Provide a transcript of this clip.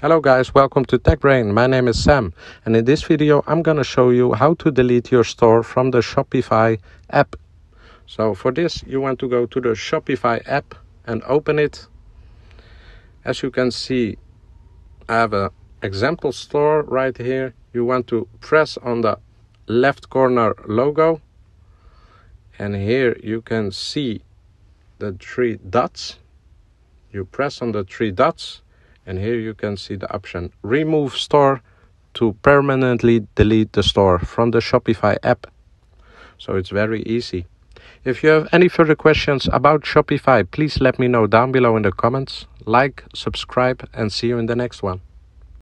Hello guys, welcome to TechBrain. My name is Sam and in this video I'm gonna show you how to delete your store from the Shopify app. So for this you want to go to the Shopify app and open it. As you can see I have an example store right here. You want to press on the left corner logo and here you can see the three dots. You press on the three dots and here you can see the option remove store to permanently delete the store from the Shopify app. So it's very easy. If you have any further questions about Shopify, please let me know down below in the comments. Like, subscribe, and see you in the next one.